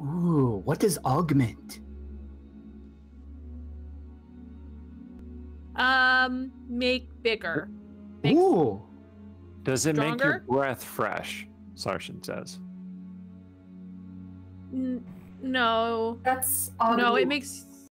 Ooh, what does augment? Um, make bigger. Make Ooh, Does it make your breath fresh? Sarshan says. N- no, That's no. It makes